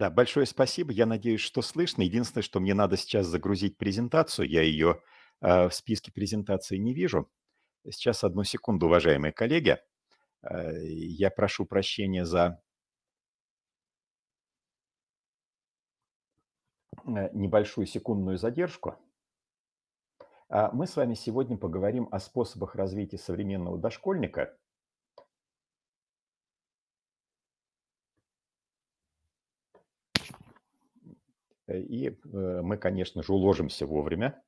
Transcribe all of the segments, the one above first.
Да, большое спасибо. Я надеюсь, что слышно. Единственное, что мне надо сейчас загрузить презентацию. Я ее э, в списке презентации не вижу. Сейчас одну секунду, уважаемые коллеги. Э, я прошу прощения за э, небольшую секундную задержку. А мы с вами сегодня поговорим о способах развития современного дошкольника – И э, мы, конечно же, уложимся вовремя.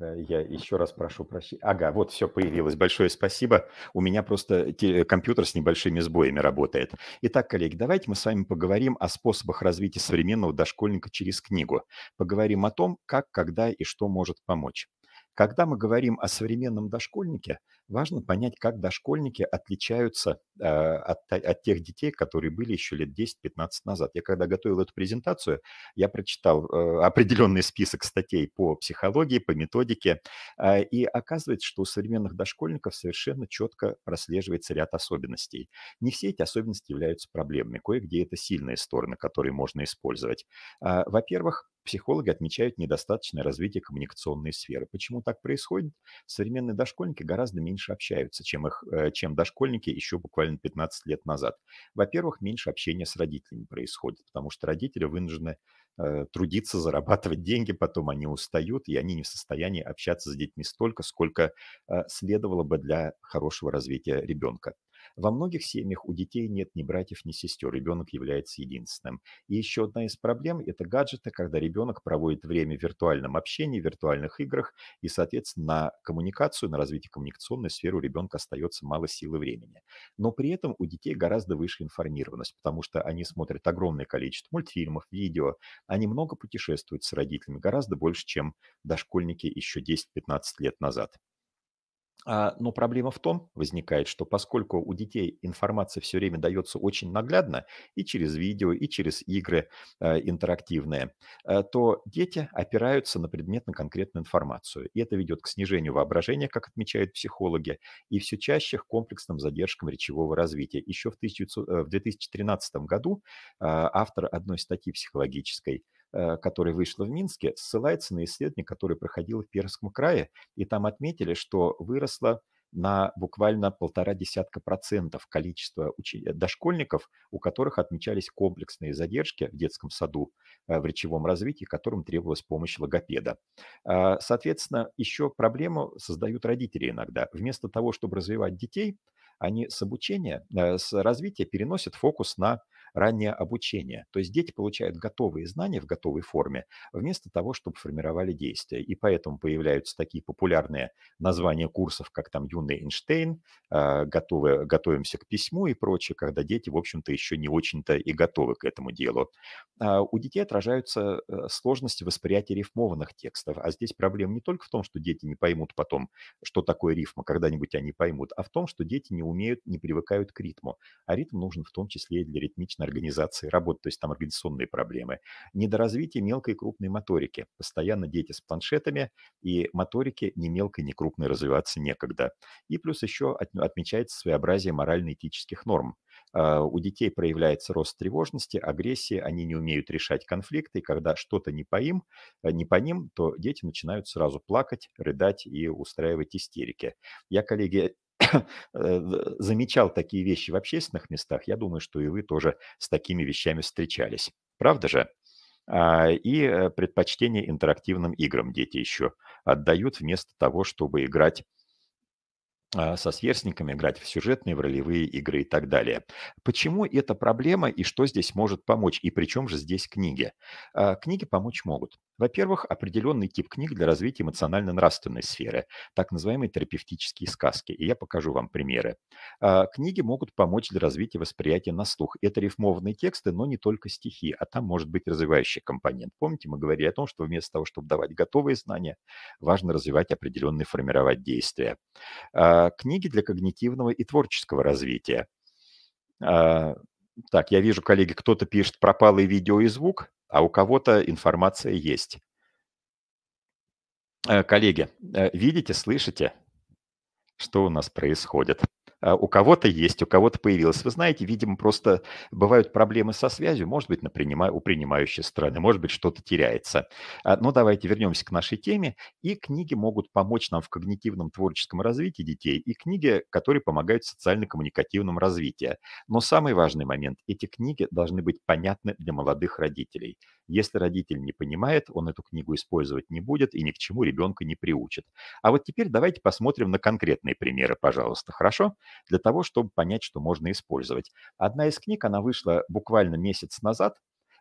Я еще раз прошу прощения. Ага, вот все появилось. Большое спасибо. У меня просто компьютер с небольшими сбоями работает. Итак, коллеги, давайте мы с вами поговорим о способах развития современного дошкольника через книгу. Поговорим о том, как, когда и что может помочь. Когда мы говорим о современном дошкольнике, важно понять, как дошкольники отличаются э, от, от тех детей, которые были еще лет 10-15 назад. Я когда готовил эту презентацию, я прочитал э, определенный список статей по психологии, по методике, э, и оказывается, что у современных дошкольников совершенно четко прослеживается ряд особенностей. Не все эти особенности являются проблемами, кое-где это сильные стороны, которые можно использовать. Э, во-первых, психологи отмечают недостаточное развитие коммуникационной сферы. Почему так происходит? Современные дошкольники гораздо меньше общаются, чем, их, э, чем дошкольники еще буквально 15 лет назад. Во-первых, меньше общения с родителями происходит, потому что родители вынуждены э, трудиться, зарабатывать деньги, потом они устают, и они не в состоянии общаться с детьми столько, сколько э, следовало бы для хорошего развития ребенка. Во многих семьях у детей нет ни братьев, ни сестер, ребенок является единственным. И еще одна из проблем – это гаджеты, когда ребенок проводит время в виртуальном общении, в виртуальных играх, и, соответственно, на коммуникацию, на развитие коммуникационной сферы у ребенка остается мало силы времени. Но при этом у детей гораздо выше информированность, потому что они смотрят огромное количество мультфильмов, видео, они много путешествуют с родителями, гораздо больше, чем дошкольники еще 10-15 лет назад. А, но проблема в том возникает, что поскольку у детей информация все время дается очень наглядно и через видео, и через игры э, интерактивные, э, то дети опираются на предметно-конкретную информацию. И это ведет к снижению воображения, как отмечают психологи, и все чаще к комплексным задержкам речевого развития. Еще в, 1900, э, 2013 году автор одной статьи психологической которая вышла в Минске, ссылается на исследование, которое проходило в Пермском крае, и там отметили, что выросло на буквально полтора десятка процентов количество уч... дошкольников, у которых отмечались комплексные задержки в детском саду э, в речевом развитии, которым требовалась помощь логопеда. Соответственно, еще проблему создают родители иногда. Вместо того, чтобы развивать детей, они с обучения, э, с развития переносят фокус на раннее обучение. То есть дети получают готовые знания в готовой форме, вместо того, чтобы формировали действия. И поэтому появляются такие популярные названия курсов, как там «Юный Эйнштейн», а, готовы, «Готовимся к письму» и прочее, когда дети, в общем-то, еще не очень-то и готовы к этому делу. А, у детей отражаются э, сложности восприятия рифмованных текстов. А здесь проблема не только в том, что дети не поймут потом, что такое рифма, когда-нибудь они поймут, а в том, что дети не умеют, не привыкают к ритму. А ритм нужен в том числе и для ритмичной организации работы, то есть там организационные проблемы. Недоразвитие мелкой и крупной моторики. Постоянно дети с планшетами, и моторики ни мелкой, ни крупной развиваться некогда. И плюс еще отмечается своеобразие морально-этических норм. А, у детей проявляется рост тревожности, агрессии, они не умеют решать конфликты, и когда что-то не по им, э, не по ним, то дети начинают сразу плакать, рыдать и устраивать истерики. Я, коллеги, замечал такие вещи в общественных местах, я думаю, что и вы тоже с такими вещами встречались. Правда же? А, и э, предпочтение интерактивным играм дети еще отдают вместо того, чтобы играть а, со сверстниками, играть в сюжетные, в ролевые игры и так далее. Почему это проблема и что здесь может помочь? И при чем же здесь книги? А, книги помочь могут. Во-первых, определенный тип книг для развития эмоционально-нравственной сферы, так называемые терапевтические сказки. И я покажу вам примеры. А, книги могут помочь для развития восприятия на слух. Это рифмованные тексты, но не только стихи, а там может быть развивающий компонент. Помните, мы говорили о том, что вместо того, чтобы давать готовые знания, важно развивать определенные, формировать действия. А, книги для когнитивного и творческого развития. А, так, я вижу, коллеги, кто-то пишет пропалый видео и звук а у кого-то информация есть. Э, коллеги, э, видите, слышите, что у нас происходит? а, у кого-то есть, у кого-то появилось. Вы знаете, видимо, просто бывают проблемы со связью, может быть, на принима... у принимающей стороны, может быть, что-то теряется. А, но давайте вернемся к нашей теме. И книги могут помочь нам в когнитивном творческом развитии детей, и книги, которые помогают в социально-коммуникативном развитии. Но самый важный момент – эти книги должны быть понятны для молодых родителей. Если родитель не понимает, он эту книгу использовать не будет и ни к чему ребенка не приучит. А вот теперь давайте посмотрим на конкретные примеры, пожалуйста, хорошо? Для того, чтобы понять, что можно использовать. Одна из книг, она вышла буквально месяц назад,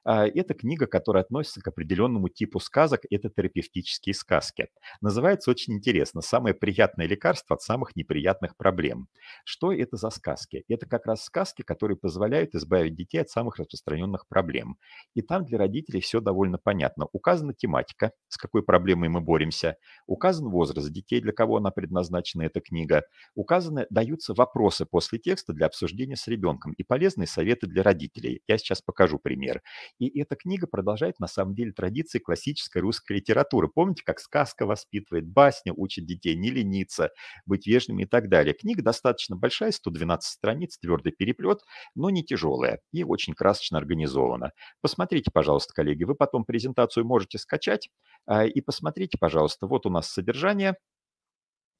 это книга, которая относится к определенному типу сказок. Это терапевтические сказки. Называется очень интересно «Самое приятное лекарство от самых неприятных проблем». Что это за сказки? Это как раз сказки, которые позволяют избавить детей от самых распространенных проблем. И там для родителей все довольно понятно. Указана тематика, с какой проблемой мы боремся. Указан возраст детей, для кого она предназначена, эта книга. Указаны, даются вопросы после текста для обсуждения с ребенком и полезные советы для родителей. Я сейчас покажу пример. И эта книга продолжает на самом деле традиции классической русской литературы. Помните, как сказка воспитывает, басня учит детей не лениться, быть вежливыми и так далее. Книга достаточно большая, 112 страниц, твердый переплет, но не тяжелая и очень красочно организована. Посмотрите, пожалуйста, коллеги, вы потом презентацию можете скачать а, и посмотрите, пожалуйста, вот у нас содержание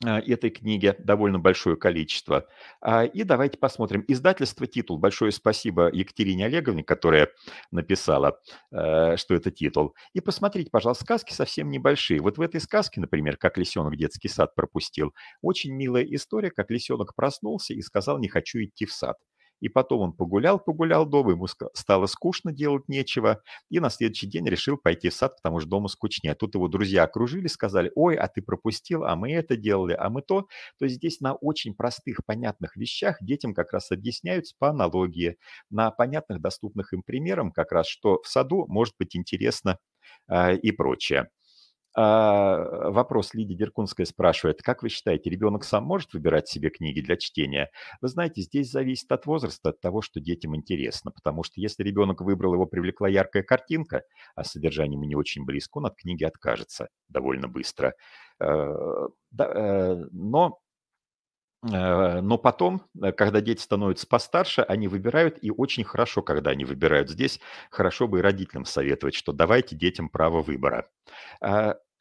этой книги довольно большое количество. А, и давайте посмотрим. Издательство «Титул». Большое спасибо Екатерине Олеговне, которая написала, э, что это титул. И посмотрите, пожалуйста, сказки совсем небольшие. Вот в этой сказке, например, «Как лисенок детский сад пропустил», очень милая история, как лисенок проснулся и сказал «не хочу идти в сад». И потом он погулял, погулял дома, ему стало скучно, делать нечего. И на следующий день решил пойти в сад, потому что дома скучнее. А тут его друзья окружили, сказали, ой, а ты пропустил, а мы это делали, а мы то. То есть здесь на очень простых, понятных вещах детям как раз объясняются по аналогии, на понятных, доступных им примерам как раз, что в саду может быть интересно э, и прочее. А, вопрос Лидия Деркунская спрашивает, как вы считаете, ребенок сам может выбирать себе книги для чтения? Вы знаете, здесь зависит от возраста, от того, что детям интересно, потому что если ребенок выбрал, его привлекла яркая картинка, а содержание ему не очень близко, он от книги откажется довольно быстро. Э, э, но Э, но потом, когда дети становятся постарше, они выбирают, и очень хорошо, когда они выбирают. Здесь хорошо бы и родителям советовать, что давайте детям право выбора.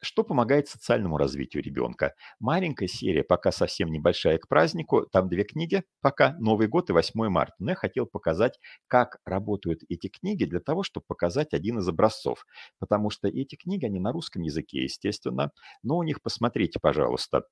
Что помогает социальному развитию ребенка? Маленькая серия, пока совсем небольшая к празднику, там две книги, пока Новый год и 8 марта. Но я хотел показать, как работают эти книги для того, чтобы показать один из образцов. Потому что эти книги, они на русском языке, естественно, но у них, посмотрите, пожалуйста,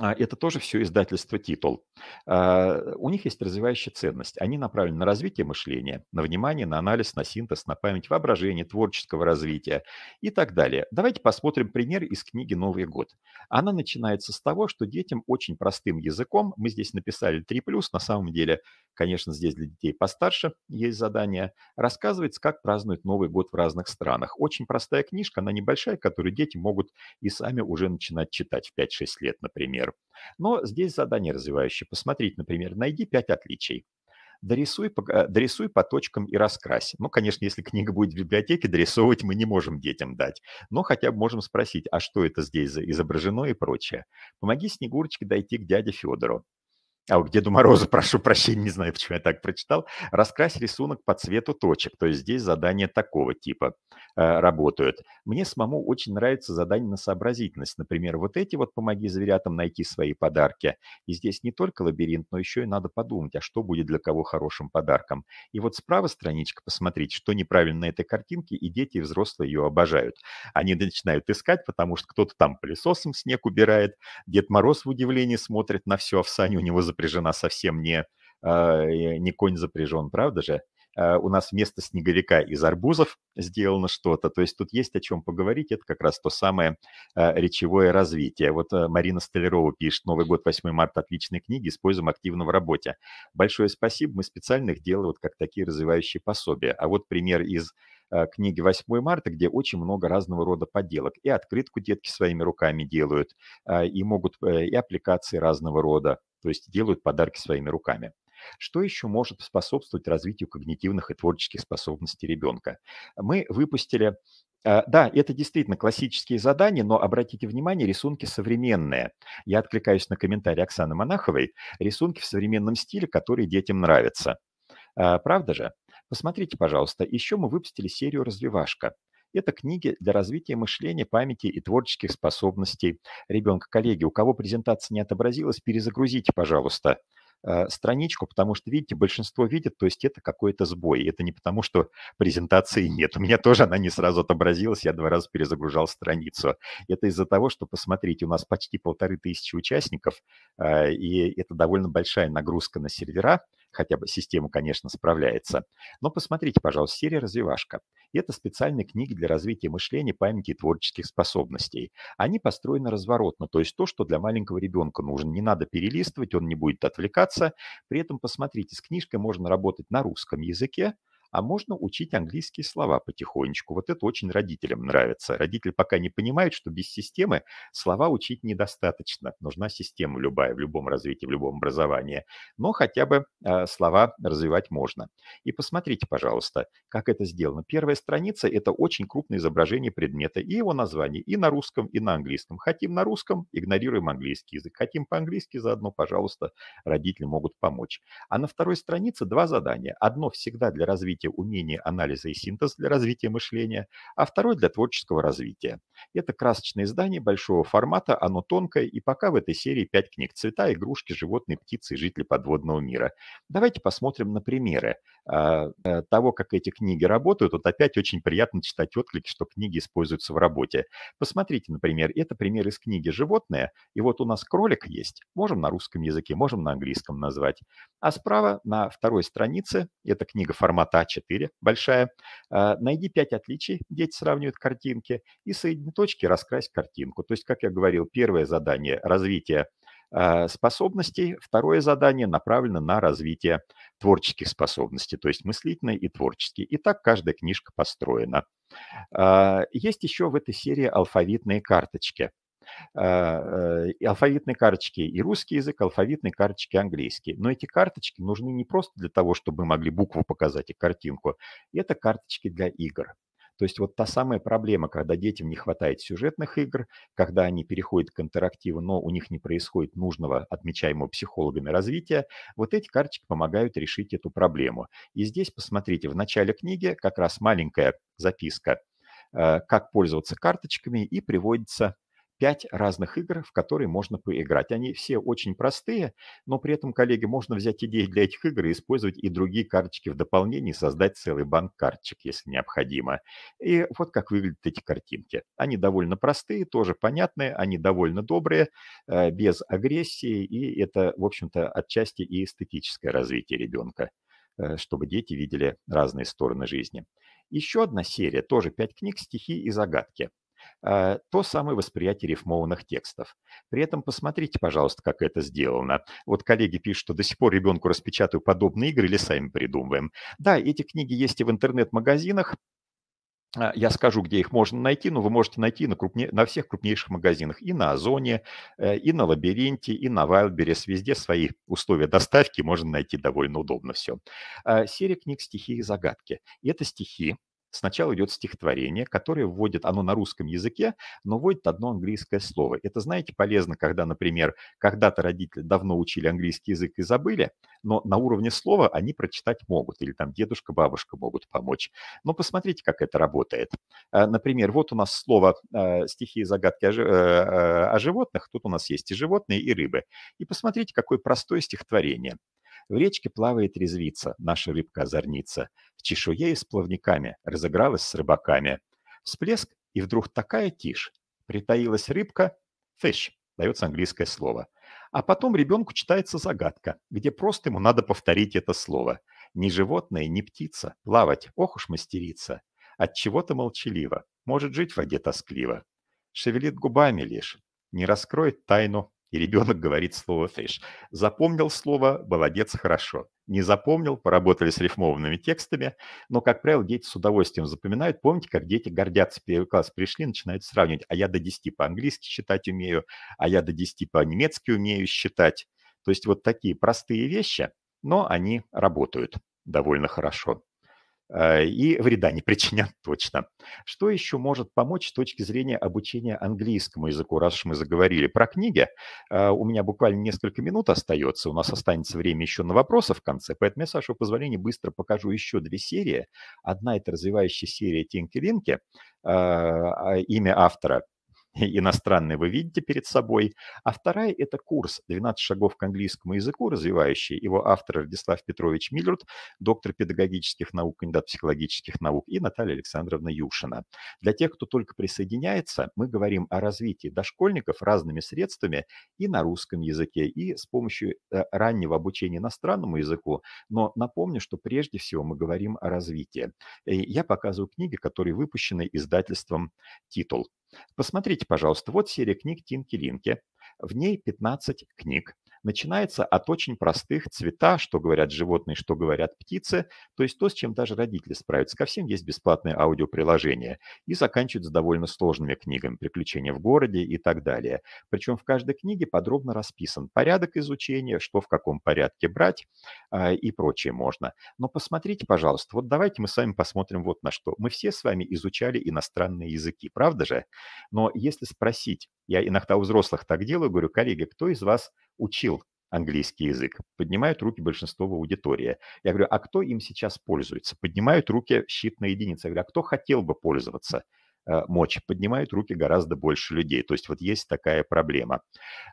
это тоже все издательство «Титул». А, у них есть развивающая ценность. Они направлены на развитие мышления, на внимание, на анализ, на синтез, на память, воображение, творческого развития и так далее. Давайте посмотрим пример из книги «Новый год». Она начинается с того, что детям очень простым языком, мы здесь написали 3+, на самом деле, конечно, здесь для детей постарше есть задание, рассказывается, как празднуют Новый год в разных странах. Очень простая книжка, она небольшая, которую дети могут и сами уже начинать читать в 5-6 лет, например например. Но здесь задание развивающее. Посмотрите, например, найди 5 отличий. Дорисуй э, дорисуй по точкам и раскрась. Ну, конечно, если книга будет в библиотеке, дорисовывать мы не можем детям дать. Но хотя бы можем спросить, а что это здесь изображено и прочее. Помоги Снегурочке дойти к дяде Федору а к Деду Морозу, прошу прощения, не знаю, почему я так прочитал, раскрась рисунок по цвету точек, то есть здесь задания такого типа э, работают. Мне самому очень нравится задание на сообразительность, например, вот эти вот «Помоги зверятам найти свои подарки», и здесь не только лабиринт, но еще и надо подумать, а что будет для кого хорошим подарком. И вот справа страничка, посмотрите, что неправильно на этой картинке, и дети, и взрослые ее обожают. Они начинают искать, потому что кто-то там пылесосом снег убирает, Дед Мороз в удивлении смотрит на все, а в сане у него запряжена совсем не, а, не конь запряжен, правда же? А, у нас вместо снеговика из арбузов сделано что-то. То есть тут есть о чем поговорить. Это как раз то самое а, речевое развитие. Вот Марина Столярова пишет, Новый год, 8 марта, отличные книги, используем активно в работе. Большое спасибо. Мы специально их делаем вот как такие развивающие пособия. А вот пример из книги 8 марта, где очень много разного рода подделок. И открытку детки своими руками делают, и могут э, и аппликации разного рода то есть делают подарки своими руками. Что еще может способствовать развитию когнитивных и творческих способностей ребенка? Мы выпустили А, да, это действительно классические задания, но обратите внимание, рисунки современные. Я откликаюсь на комментарий Оксаны Монаховой. Рисунки в современном стиле, которые детям нравятся. А, правда же? Посмотрите, пожалуйста, еще мы выпустили серию «Развивашка». Это книги для развития мышления, памяти и творческих способностей ребенка. Коллеги, у кого презентация не отобразилась, перезагрузите, пожалуйста, Э, страничку, потому что, видите, большинство видит, то есть это какой-то сбой. Это не потому, что презентации нет. У меня тоже она не сразу отобразилась, я два раза перезагружал страницу. Это из-за того, что, посмотрите, у нас почти полторы тысячи участников, э, и это довольно большая нагрузка на сервера, хотя бы система, конечно, справляется. Но посмотрите, пожалуйста, серия «Развивашка». Это специальные книги для развития мышления, памяти и творческих способностей. Они построены разворотно, то есть то, что для маленького ребенка нужно. Не надо перелистывать, он не будет отвлекаться. При этом, посмотрите, с книжкой можно работать на русском языке, а можно учить английские слова потихонечку. Вот это очень родителям нравится. Родители пока не понимают, что без системы слова учить недостаточно. Нужна система любая в любом развитии, в любом образовании. Но хотя бы э, слова развивать можно. И посмотрите, пожалуйста, как это сделано. Первая страница – это очень крупное изображение предмета и его название и на русском, и на английском. Хотим на русском – игнорируем английский язык. Хотим по-английски заодно, пожалуйста, родители могут помочь. А на второй странице два задания. Одно всегда для развития развития умений анализа и синтеза для развития мышления, а второй для творческого развития. Это красочное издание большого формата, оно тонкое, и пока в этой серии 5 книг «Цвета, игрушки, животные, птицы и жители подводного мира». Давайте посмотрим на примеры того, как эти книги работают. Вот опять очень приятно читать отклики, что книги используются в работе. Посмотрите, например, это пример из книги «Животное», и вот у нас кролик есть, можем на русском языке, можем на английском назвать. А справа на второй странице, это книга формата А4, большая, а, найди 5 отличий, дети сравнивают картинки, и соедини точки раскрась картинку. То есть, как я говорил, первое задание – развитие а, способностей. Второе задание направлено на развитие творческих способностей, то есть мыслительные и творческие. И так каждая книжка построена. А, есть еще в этой серии алфавитные карточки. Э, алфавитные карточки и русский язык, алфавитные карточки английский. Но эти карточки нужны не просто для того, чтобы мы могли букву показать и картинку. Это карточки для игр. То есть вот та самая проблема, когда детям не хватает сюжетных игр, когда они переходят к интерактиву, но у них не происходит нужного, отмечаемого психологами развития, вот эти карточки помогают решить эту проблему. И здесь, посмотрите, в начале книги как раз маленькая записка, э, как пользоваться карточками, и приводится пять разных игр, в которые можно поиграть. Они все очень простые, но при этом, коллеги, можно взять идеи для этих игр и использовать и другие карточки в дополнении, создать целый банк карточек, если необходимо. И вот как выглядят эти картинки. Они довольно простые, тоже понятные, они довольно добрые, э, без агрессии, и это, в общем-то, отчасти и эстетическое развитие ребенка э, чтобы дети видели разные стороны жизни. Еще одна серия, тоже пять книг, стихи и загадки. Э, то самое восприятие рифмованных текстов. При этом посмотрите, пожалуйста, как это сделано. Вот коллеги пишут, что до сих пор ребенку распечатываю подобные игры или сами придумываем. Да, эти книги есть и в интернет-магазинах. А, я скажу, где их можно найти, но вы можете найти на, крупне... на всех крупнейших магазинах. И на Озоне, э, и на Лабиринте, и на Wildberries. Везде свои условия доставки можно найти довольно удобно все. А, серия книг «Стихи и загадки». И это стихи, Сначала идет стихотворение, которое вводит, оно на русском языке, но вводит одно английское слово. Это, знаете, полезно, когда, например, когда-то родители давно учили английский язык и забыли, но на уровне слова они прочитать могут, или там дедушка, бабушка могут помочь. Но посмотрите, как это работает. А, например, вот у нас слово а, стихи и загадки э, э, о животных, тут у нас есть и животные, и рыбы. И посмотрите, какое простое стихотворение. В речке плавает резвица, наша рыбка-озорница. В чешуе и с плавниками разыгралась с рыбаками. Всплеск, и вдруг такая тишь. Притаилась рыбка, fish, дается английское слово. А потом ребенку читается загадка, где просто ему надо повторить это слово. Ни животное, ни птица, плавать, ох уж мастерица. От чего-то молчаливо, может жить в воде тоскливо. Шевелит губами лишь, не раскроет тайну и ребенок говорит слово fish. Запомнил слово, молодец, хорошо. Не запомнил, поработали с рифмованными текстами, но, как правило, дети с удовольствием запоминают. Помните, как дети гордятся, первый класс пришли, начинают сравнивать, а я до 10 по-английски считать умею, а я до 10 по-немецки умею считать. То есть вот такие простые вещи, но они работают довольно хорошо. Э, и вреда не причинят точно. Что еще может помочь с точки зрения обучения английскому языку, раз уж мы заговорили про книги? Э, у меня буквально несколько минут остается, у нас останется время еще на вопросы в конце, поэтому я, с вашего позволения, быстро покажу еще две серии. Одна – это развивающая серия Тинки Линки, а, имя автора иностранный вы видите перед собой, а вторая – это курс «12 шагов к английскому языку», развивающий его автор Радислав Петрович Миллерт, доктор педагогических наук, кандидат психологических наук, и Наталья Александровна Юшина. Для тех, кто только присоединяется, мы говорим о развитии дошкольников разными средствами и на русском языке, и с помощью э, раннего обучения иностранному языку. Но напомню, что прежде всего мы говорим о развитии. Я показываю книги, которые выпущены издательством «Титул». Посмотрите, пожалуйста, вот серия книг Тинки Линки. В ней 15 книг начинается от очень простых цвета, что говорят животные, что говорят птицы, то есть то, с чем даже родители справятся. Ко всем есть бесплатное аудиоприложение. И заканчивается довольно сложными книгами «Приключения в городе» и так далее. Причем в каждой книге подробно расписан порядок изучения, что в каком порядке брать а, и прочее можно. Но посмотрите, пожалуйста, вот давайте мы с вами посмотрим вот на что. Мы все с вами изучали иностранные языки, правда же? Но если спросить, я иногда у взрослых так делаю, говорю, коллеги, кто из вас учил английский язык. Поднимают руки большинство в аудитории. Я говорю, а кто им сейчас пользуется? Поднимают руки считанные единицы. Я говорю, а кто хотел бы пользоваться? Э, мочь, поднимают руки гораздо больше людей. То есть вот есть такая проблема.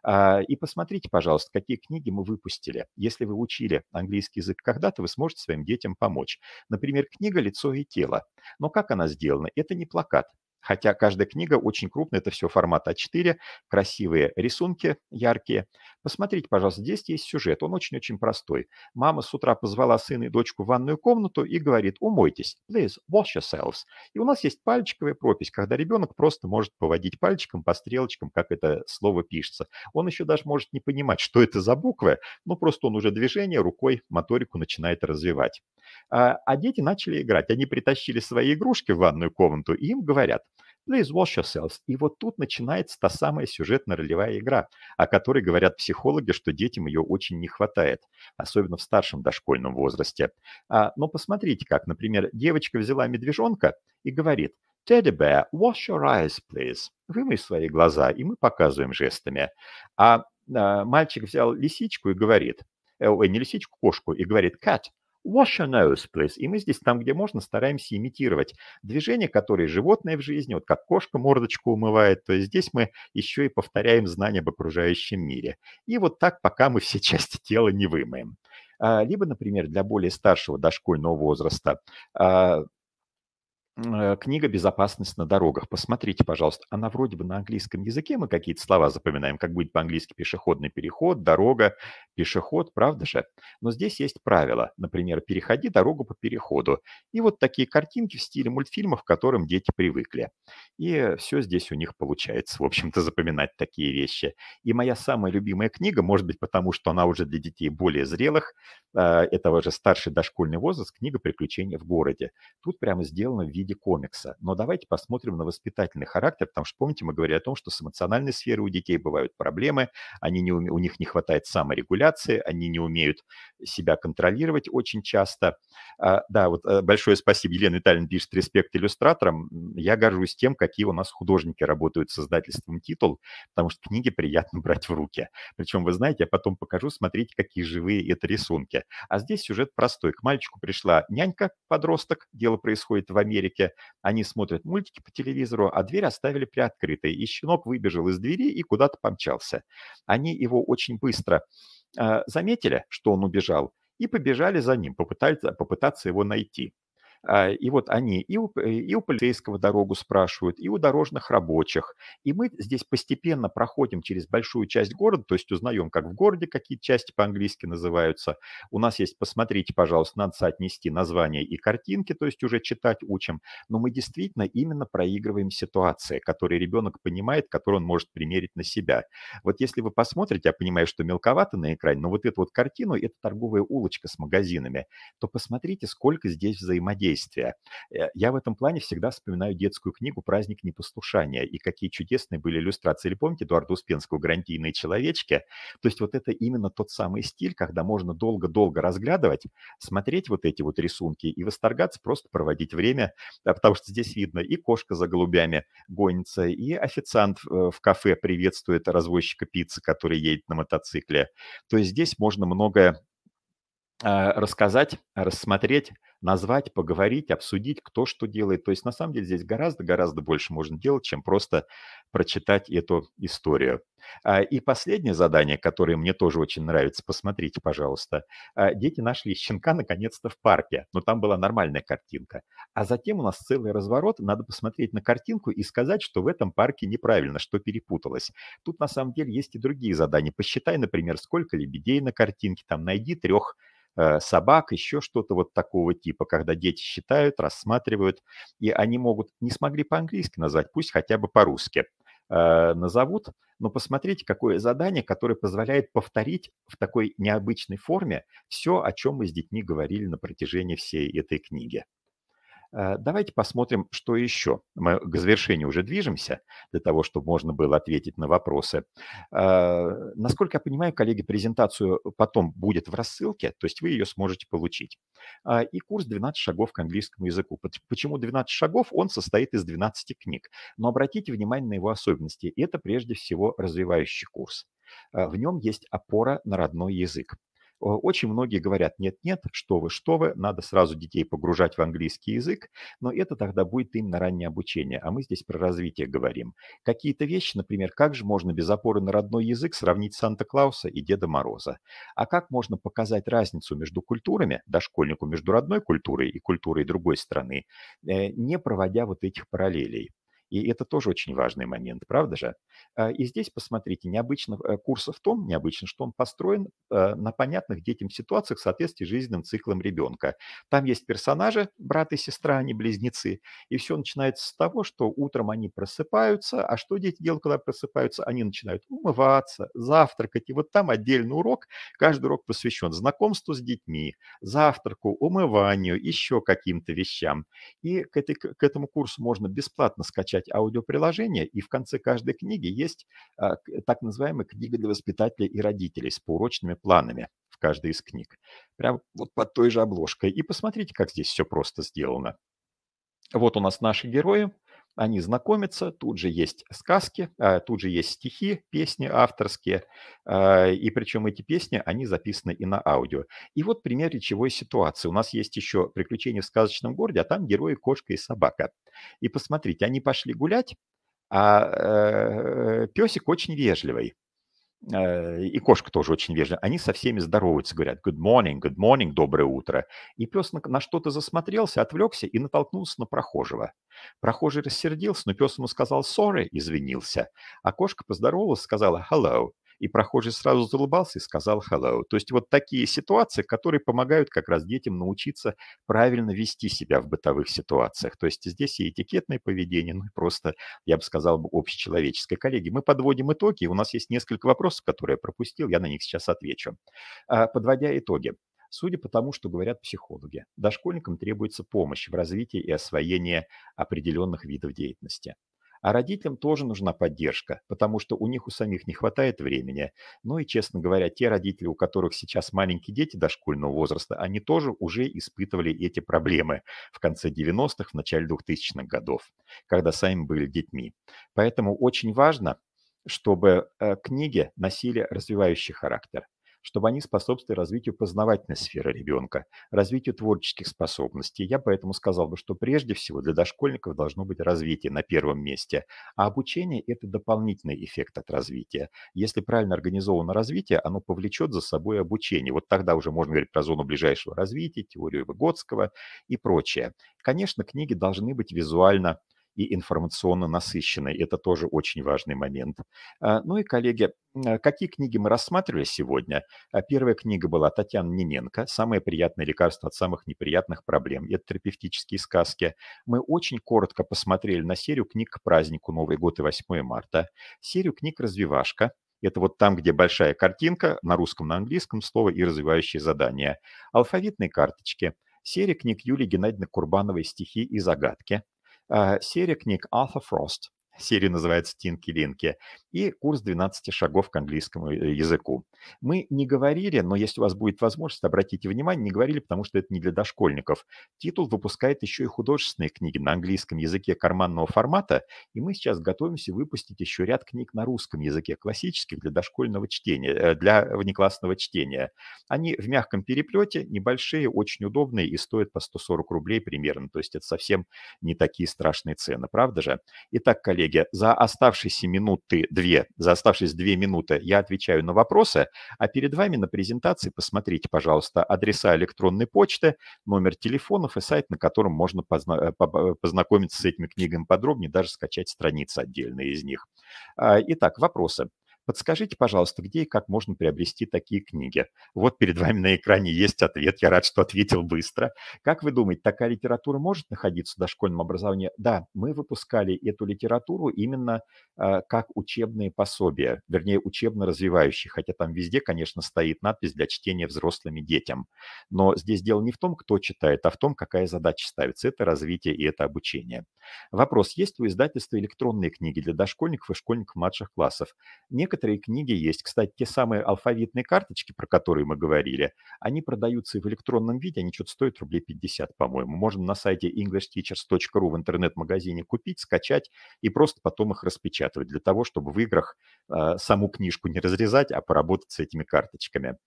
А, и посмотрите, пожалуйста, какие книги мы выпустили. Если вы учили английский язык когда-то, вы сможете своим детям помочь. Например, книга «Лицо и тело». Но как она сделана? Это не плакат. Хотя каждая книга очень крупная, это все формат А4, красивые рисунки яркие. Посмотрите, пожалуйста, здесь есть сюжет, он очень-очень простой. Мама с утра позвала сына и дочку в ванную комнату и говорит, умойтесь, please wash yourselves. И у нас есть пальчиковая пропись, когда ребенок просто может поводить пальчиком по стрелочкам, как это слово пишется. Он еще даже может не понимать, что это за буквы, но просто он уже движение рукой, моторику начинает развивать. А, а дети начали играть. Они притащили свои игрушки в ванную комнату и им говорят, please wash yourselves. И вот тут начинается та самая сюжетно-ролевая игра, о которой говорят психологи, что детям ее очень не хватает, особенно в старшем дошкольном возрасте. А, но посмотрите как, например, девочка взяла медвежонка и говорит, Teddy bear, wash your eyes, please. Вымой свои глаза, и мы показываем жестами. А, а мальчик взял лисичку и говорит, э, ой, не лисичку, кошку, и говорит, cat, Wash your nose, please. И мы здесь там, где можно, стараемся имитировать движения, которые животное в жизни, вот как кошка мордочку умывает. То есть здесь мы еще и повторяем знания об окружающем мире. И вот так, пока мы все части тела не вымоем. А, либо, например, для более старшего дошкольного возраста а, книга «Безопасность на дорогах». Посмотрите, пожалуйста, она вроде бы на английском языке, мы какие-то слова запоминаем, как будет по-английски пешеходный переход, дорога, пешеход, правда же? Но здесь есть правила, например, переходи дорогу по переходу. И вот такие картинки в стиле мультфильмов, к которым дети привыкли. И все здесь у них получается, в общем-то, запоминать такие вещи. И моя самая любимая книга, может быть, потому что она уже для детей более зрелых, э, этого же старший дошкольный возраст, книга «Приключения в городе». Тут прямо сделано в виде комикса. Но давайте посмотрим на воспитательный характер, потому что, помните, мы говорили о том, что с эмоциональной сферой у детей бывают проблемы, они не уме... у них не хватает саморегуляции, они не умеют себя контролировать очень часто. А, да, вот э, большое спасибо. Елена Витальевна пишет «Респект иллюстраторам». Я горжусь тем, какие у нас художники работают с издательством «Титул», потому что книги приятно брать в руки. Причем, вы знаете, я потом покажу, смотрите, какие живые это рисунки. А здесь сюжет простой. К мальчику пришла нянька, подросток, дело происходит в Америке, мультики. Они смотрят мультики по телевизору, а дверь оставили приоткрытой. И щенок выбежал из двери и куда-то помчался. Они его очень быстро э, заметили, что он убежал, и побежали за ним, попытаться, попытаться его найти. А, и вот они и у, э, и у полицейского дорогу спрашивают, и у дорожных рабочих. И мы здесь постепенно проходим через большую часть города, то есть узнаем, как в городе какие части по-английски называются. У нас есть, посмотрите, пожалуйста, надо соотнести названия и картинки, то есть уже читать учим. Но мы действительно именно проигрываем ситуации, которые ребенок понимает, которые он может примерить на себя. Вот если вы посмотрите, я понимаю, что мелковато на экране, но вот эту вот картину, это торговая улочка с магазинами, то посмотрите, сколько здесь взаимодействия действия. Э, я в этом плане всегда вспоминаю детскую книгу «Праздник непослушания» и какие чудесные были иллюстрации. Или помните Эдуарда Успенского «Гарантийные человечки»? То есть вот это именно тот самый стиль, когда можно долго-долго разглядывать, смотреть вот эти вот рисунки и восторгаться, просто проводить время, потому что здесь видно и кошка за голубями гонится, и официант в кафе приветствует развозчика пиццы, который едет на мотоцикле. То есть здесь можно многое а, рассказать, рассмотреть, назвать, поговорить, обсудить, кто что делает. То есть на самом деле здесь гораздо-гораздо больше можно делать, чем просто прочитать эту историю. А, и последнее задание, которое мне тоже очень нравится, посмотрите, пожалуйста. А, дети нашли щенка наконец-то в парке, но там была нормальная картинка. А затем у нас целый разворот, надо посмотреть на картинку и сказать, что в этом парке неправильно, что перепуталось. Тут на самом деле есть и другие задания. Посчитай, например, сколько лебедей на картинке, там найди трех собак, еще что-то вот такого типа, когда дети считают, рассматривают, и они могут, не смогли по-английски назвать, пусть хотя бы по-русски э, назовут, но посмотрите, какое задание, которое позволяет повторить в такой необычной форме все, о чем мы с детьми говорили на протяжении всей этой книги. Э, давайте посмотрим, что еще. Мы к завершению уже движемся, для того, чтобы можно было ответить на вопросы. Э, насколько я понимаю, коллеги, презентацию потом будет в рассылке, то есть вы ее сможете получить. Э, и курс 12 шагов к английскому языку. Почему 12 шагов? Он состоит из 12 книг. Но обратите внимание на его особенности. Это прежде всего развивающий курс. В нем есть опора на родной язык. Очень многие говорят, нет-нет, что вы, что вы, надо сразу детей погружать в английский язык, но это тогда будет именно раннее обучение, а мы здесь про развитие говорим. Какие-то вещи, например, как же можно без опоры на родной язык сравнить Санта-Клауса и Деда Мороза? А как можно показать разницу между культурами, дошкольнику между родной культурой и культурой другой страны, э, не проводя вот этих параллелей? И это тоже очень важный момент, правда же? А, и здесь, посмотрите, необычно э, курс в том, необычно, что он построен э, на понятных детям ситуациях в соответствии с жизненным циклом ребенка. Там есть персонажи, брат и сестра, они близнецы, и все начинается с того, что утром они просыпаются, а что дети делают, когда просыпаются? Они начинают умываться, завтракать, и вот там отдельный урок, каждый урок посвящен знакомству с детьми, завтраку, умыванию, еще каким-то вещам. И к, этой, к этому курсу можно бесплатно скачать скачать аудиоприложение, и в конце каждой книги есть а, так называемая книга для воспитателей и родителей с поурочными планами в каждой из книг. Прям вот под той же обложкой. И посмотрите, как здесь все просто сделано. Вот у нас наши герои, они знакомятся, тут же есть сказки, а, тут же есть стихи, песни авторские, а, и причем эти песни, они записаны и на аудио. И вот пример речевой ситуации. У нас есть еще «Приключения в сказочном городе», а там герои кошка и собака. И посмотрите, они пошли гулять, а э, песик очень вежливый. Э, и кошка тоже очень вежливая, они со всеми здороваются, говорят good morning, good morning, доброе утро. И пес на, на что-то засмотрелся, отвлекся и натолкнулся на прохожего. Прохожий рассердился, но пес ему сказал sorry, извинился. А кошка поздоровалась, сказала hello и прохожий сразу залыбался и сказал hello. То есть вот такие ситуации, которые помогают как раз детям научиться правильно вести себя в бытовых ситуациях. То есть здесь и этикетное поведение, ну и просто, я бы сказал, общечеловеческое. Коллеги, мы подводим итоги, у нас есть несколько вопросов, которые я пропустил, я на них сейчас отвечу. А, подводя итоги, Судя по тому, что говорят психологи, дошкольникам требуется помощь в развитии и освоении определенных видов деятельности. А родителям тоже нужна поддержка, потому что у них у самих не хватает времени. Ну и, честно говоря, те родители, у которых сейчас маленькие дети дошкольного возраста, они тоже уже испытывали эти проблемы в конце 90-х, в начале 2000-х годов, когда сами были детьми. Поэтому очень важно, чтобы э, книги носили развивающий характер чтобы они способствовали развитию познавательной сферы ребенка, развитию творческих способностей. Я поэтому сказал бы, что прежде всего для дошкольников должно быть развитие на первом месте, а обучение – это дополнительный эффект от развития. Если правильно организовано развитие, оно повлечет за собой обучение. Вот тогда уже можно говорить про зону ближайшего развития, теорию Выгодского и прочее. Конечно, книги должны быть визуально и информационно насыщенной. Это тоже очень важный момент. А, ну и, коллеги, а, какие книги мы рассматривали сегодня? А, первая книга была Татьяна Ниненко «Самое приятное лекарство от самых неприятных проблем». Это терапевтические сказки. Мы очень коротко посмотрели на серию книг к празднику Новый год и 8 марта, серию книг «Развивашка», это вот там, где большая картинка, на русском, на английском слово и развивающие задания. Алфавитные карточки – серия книг Юлии Геннадьевны Курбановой «Стихи и загадки», серия книг Arthur Frost Серия называется «Тинки-линки». И курс 12 шагов к английскому э, языку. Мы не говорили, но если у вас будет возможность, обратите внимание, не говорили, потому что это не для дошкольников. Титул выпускает еще и художественные книги на английском языке карманного формата, и мы сейчас готовимся выпустить еще ряд книг на русском языке, классических для дошкольного чтения, э, для внеклассного чтения. Они в мягком переплете, небольшие, очень удобные и стоят по 140 рублей примерно. То есть это совсем не такие страшные цены, правда же? Итак, коллеги, коллеги, за оставшиеся минуты две, за оставшиеся две минуты я отвечаю на вопросы, а перед вами на презентации посмотрите, пожалуйста, адреса электронной почты, номер телефонов и сайт, на котором можно позна- э, познакомиться с этими книгами подробнее, даже скачать страницы отдельные из них. А, итак, вопросы. Подскажите, пожалуйста, где и как можно приобрести такие книги? Вот перед вами на экране есть ответ. Я рад, что ответил быстро. Как вы думаете, такая литература может находиться в дошкольном образовании? Да, мы выпускали эту литературу именно э, как учебные пособия, вернее, учебно-развивающие, хотя там везде, конечно, стоит надпись для чтения взрослыми детям. Но здесь дело не в том, кто читает, а в том, какая задача ставится. Это развитие и это обучение. Вопрос, есть ли у издательства электронные книги для дошкольников и школьников младших классов? Некоторые некоторые книги есть. Кстати, те самые алфавитные карточки, про которые мы говорили, они продаются и в электронном виде, они что-то стоят рублей 50, по-моему. Можно на сайте englishteachers.ru в интернет-магазине купить, скачать и просто потом их распечатывать для того, чтобы в играх э, саму книжку не разрезать, а поработать с этими карточками.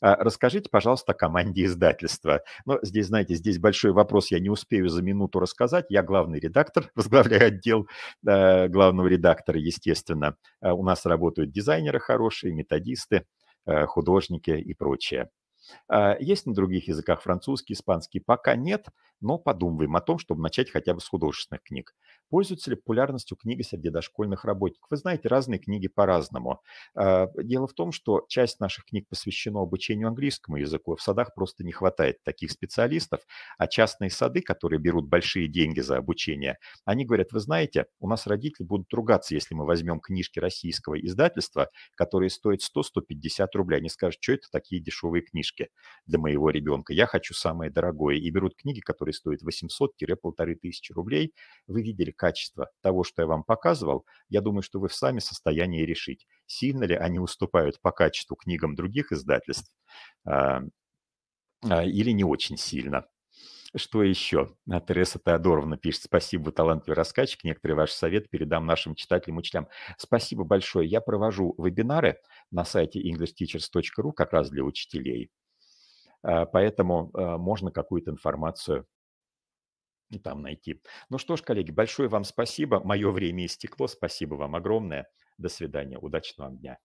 А, расскажите, пожалуйста, о команде издательства. Но здесь, знаете, здесь большой вопрос, я не успею за минуту рассказать. Я главный редактор, возглавляю отдел э, главного редактора, естественно. А, у нас работают дизайнеры хорошие, методисты, э, художники и прочее. А, есть на других языках французский, испанский? Пока нет, но подумываем о том, чтобы начать хотя бы с художественных книг. Пользуются ли популярностью книги среди дошкольных работников? Вы знаете, разные книги по-разному. А, дело в том, что часть наших книг посвящена обучению английскому языку. В садах просто не хватает таких специалистов, а частные сады, которые берут большие деньги за обучение, они говорят, вы знаете, у нас родители будут ругаться, если мы возьмем книжки российского издательства, которые стоят 100-150 рублей. Они скажут, что это такие дешевые книжки для моего ребенка. Я хочу самое дорогое. И берут книги, которые стоят 800-1500 рублей. Вы видели качество того, что я вам показывал, я думаю, что вы в сами состоянии решить, сильно ли они уступают по качеству книгам других издательств а, а, или не очень сильно. Что еще? А, Тереса Теодоровна пишет, спасибо, талантливый рассказчик, некоторые ваши советы передам нашим читателям, учителям. Спасибо большое. Я провожу вебинары на сайте englishteachers.ru как раз для учителей. Поэтому можно какую-то информацию и там найти. Ну что ж, коллеги, большое вам спасибо. Мое время истекло. Спасибо вам огромное. До свидания. Удачного вам дня.